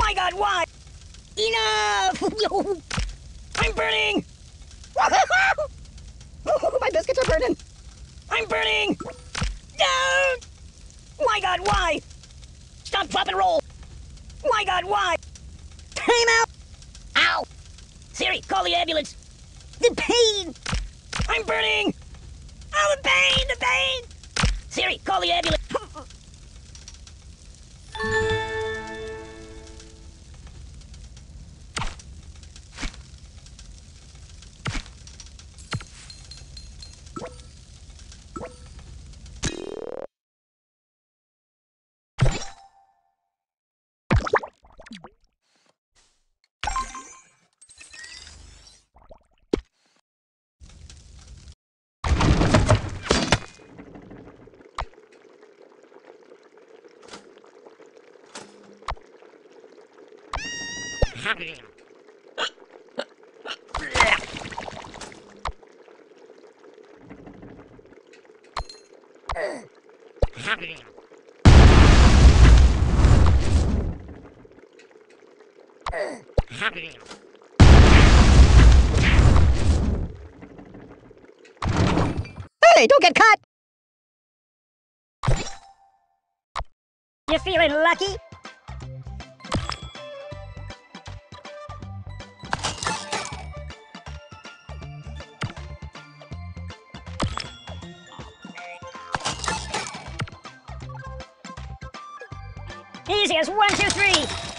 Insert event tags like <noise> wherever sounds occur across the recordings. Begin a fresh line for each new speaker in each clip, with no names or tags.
My god, why? Enough! <laughs> I'm burning! <laughs> My biscuits are burning! I'm burning! No! My god, why? Stop, drop, and roll! My god, why? Time out! Ow! Siri, call the ambulance! The pain! I'm burning! Oh, the pain! The pain! Siri, call the ambulance! Hey, don't get caught! You feeling lucky? Easy as one, two, three.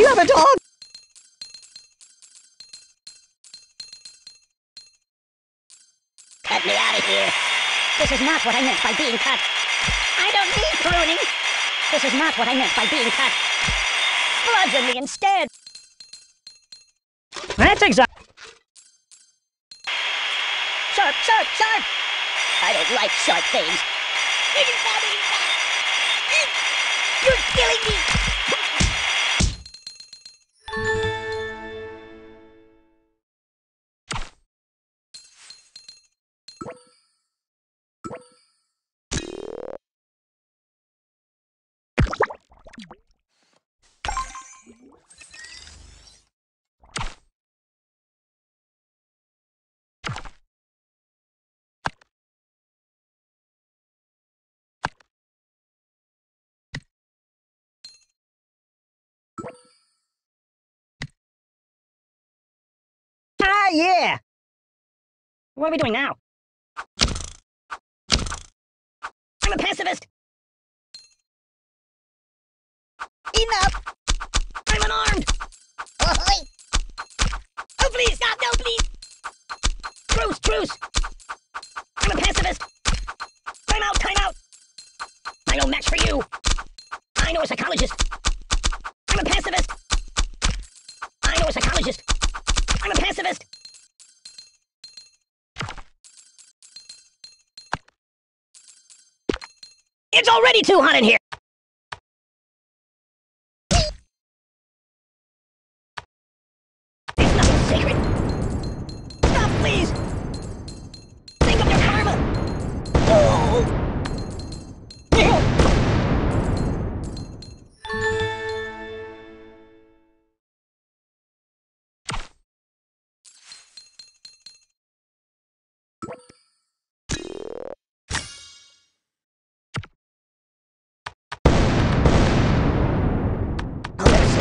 You have a dog? Cut me out of here. This is not what I meant by being cut. I don't need pruning. This is not what I meant by being cut. Bludgeon me instead. That's exactly. Sharp, sharp, sharp. I don't like sharp things. You're killing me. Yeah! What are we doing now? I'm a pacifist! Enough! I'm unarmed! Oh, oh please, stop! No, please! Truce, truce! I'm a pacifist! Time out, time out! I know match for you! I know a psychologist! I'm a pacifist! I know a psychologist! I'm a pacifist! It's already too hot in here!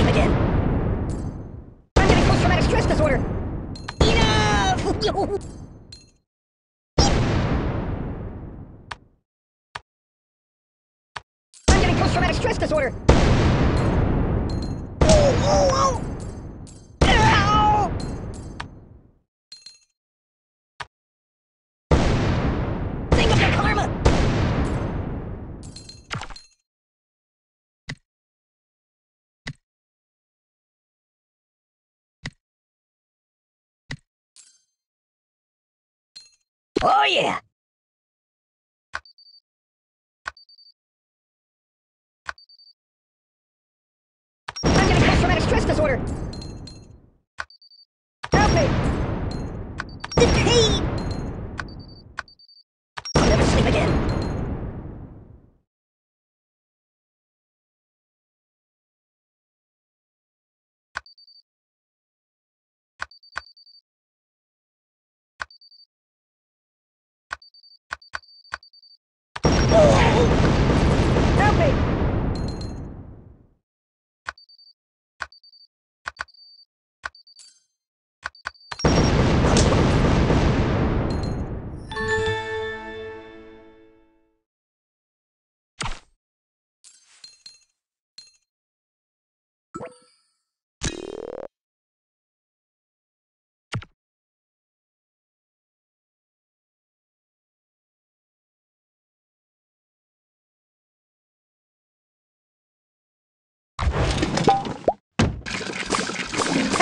Again. I'm getting post-traumatic stress disorder. Enough! I'm getting post-traumatic stress disorder. Oh, oh, oh! Ow! Think of your karma! Oh yeah! I'm getting post-traumatic stress disorder!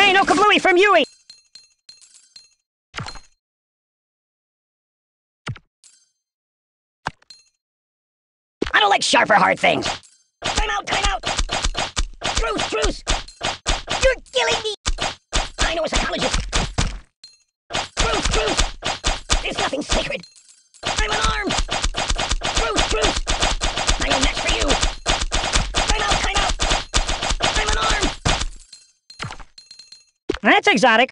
Hey, no from Yui! I don't like sharp or hard things. Time out, time out! Truce, truce! You're killing me! I know a psychologist. Truce, truce! There's nothing sacred. I'm unarmed! Truce, truce! I know match for you! Time out, time out! I'm unarmed! That's exotic.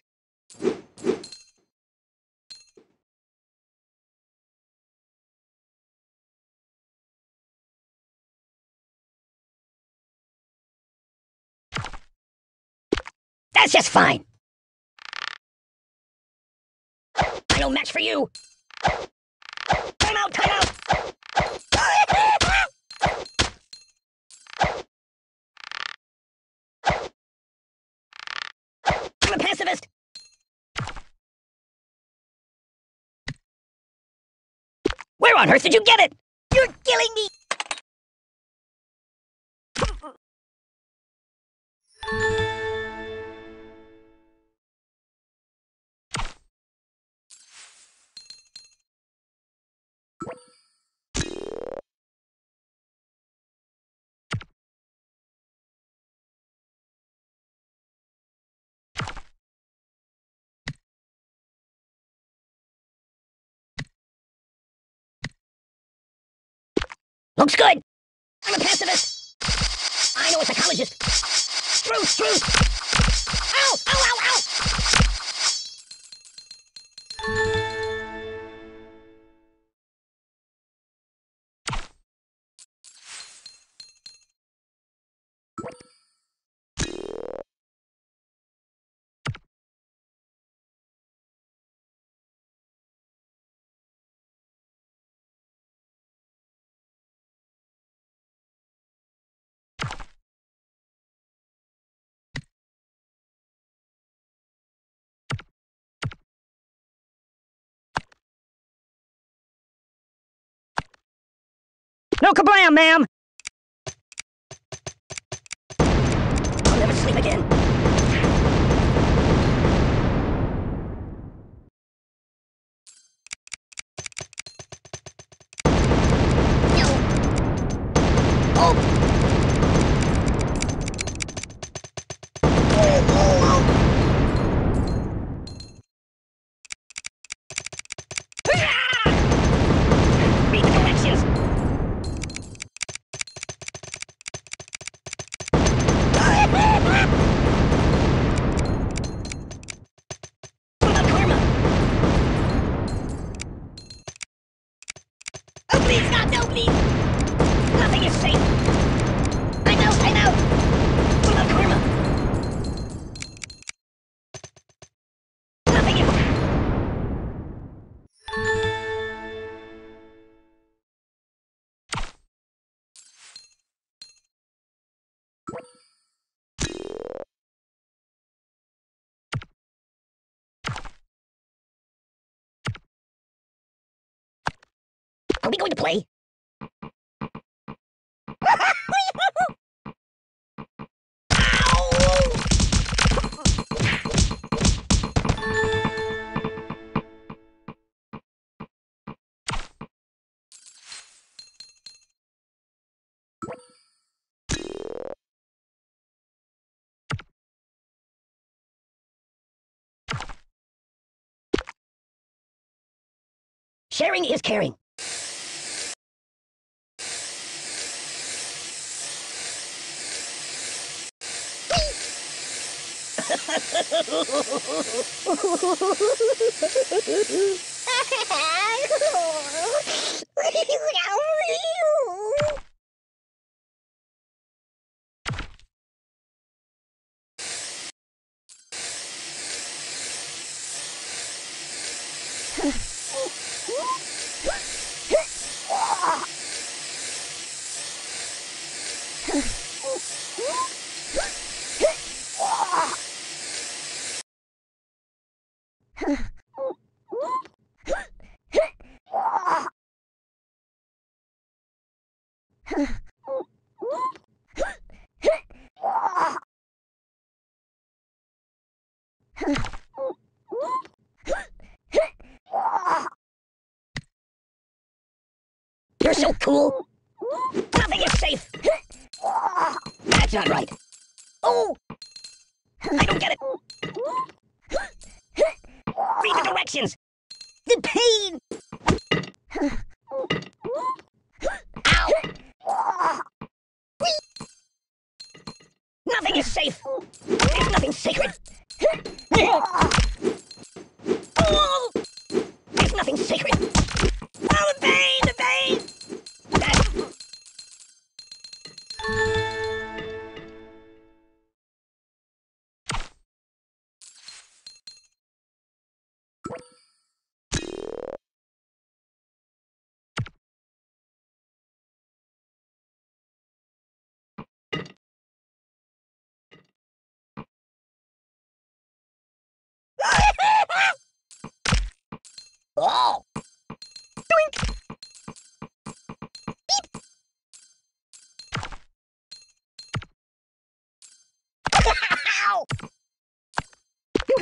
That's just fine. I no match for you. Time out, time out. I'm a pacifist. Where on earth did you get it? You're killing me. Looks good. I'm a pacifist. I know a psychologist. Truth, truth. Ow, ow, ow, ow. No kablam, ma'am. I'll never sleep again. we going to play? Sharing is caring. <laughs> 아이고, 우리 우리 아우요. You're so cool. Nothing is safe. That's not right. Oh! I don't get it. Read the directions. The pain. Ow! Nothing is safe. There's nothing sacred. There's nothing sacred.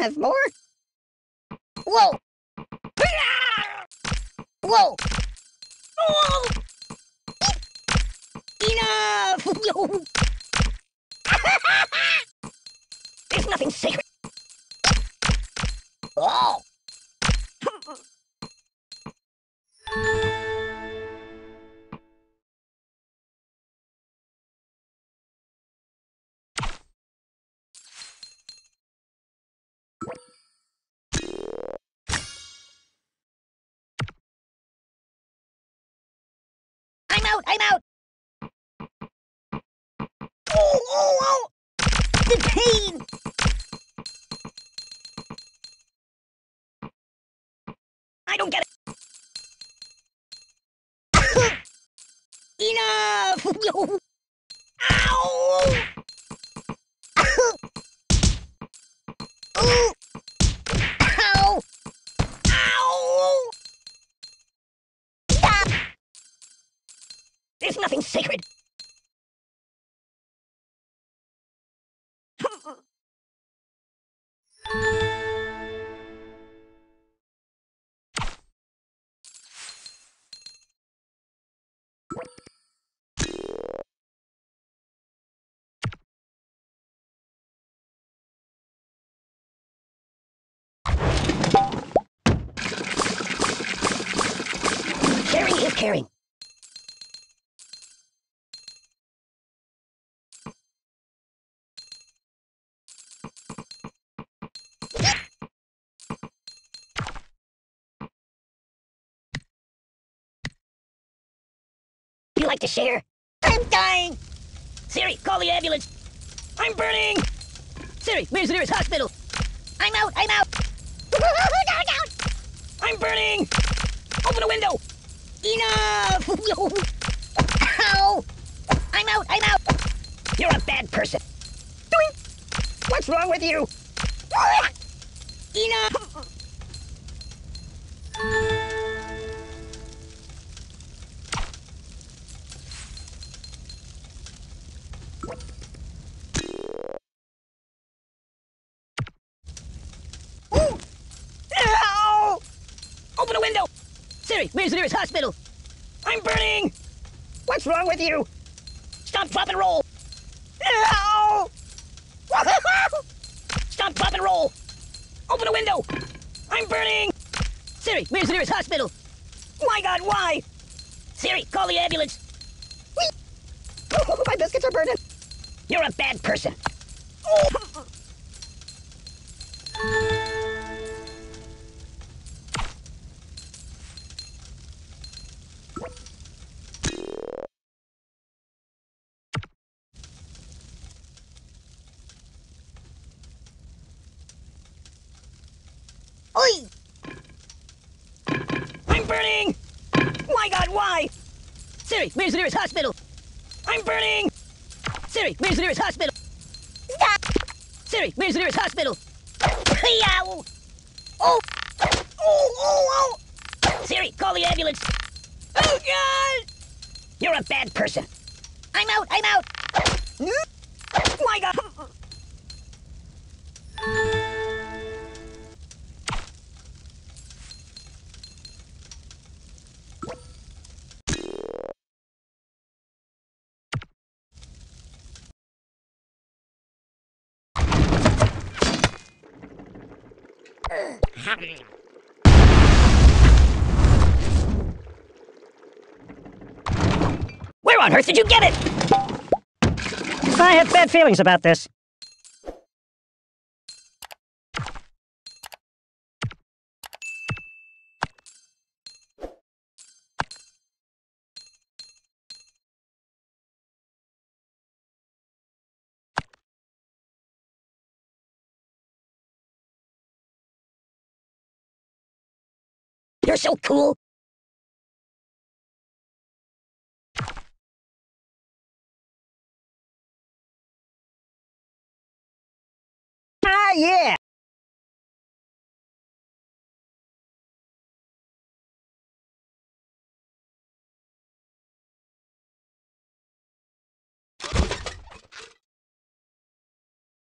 Have more? Whoa! Whoa! Whoa! Enough! <laughs> There's nothing sacred. Oh! Out! I'm out! Oh, oh, oh! The pain! I don't get it. <laughs> Enough! <laughs> Ow! Ooh! <laughs> Caring. You like to share? I'm dying! Siri, call the ambulance! I'm burning! Siri, where's the nearest hospital? I'm out! I'm out! down, <laughs> down! I'm burning! Open a window! Enough! <laughs> Ow! I'm out! I'm out! You're a bad person! What's wrong with you? <laughs> Enough! Nearest hospital? I'm burning! What's wrong with you? Stop, drop, and roll! Ow! <laughs> Stop, drop, and roll! Open a window! I'm burning! Siri, where's the nearest hospital? My god, why? Siri, call the ambulance.
Oh, <laughs> my biscuits are burning.
You're a bad person.
Oi!
Why? Siri, where's the nearest hospital? I'm burning! Siri, where's the nearest hospital?
Stop!
Siri, where's the nearest hospital?
Yow! Oh! Oh, oh, oh!
Siri, call the ambulance.
Oh, God!
You're a bad person.
I'm out, I'm out!
My god! Where on earth did you get it?
I have bad feelings about this.
You're so cool. Ah, yeah.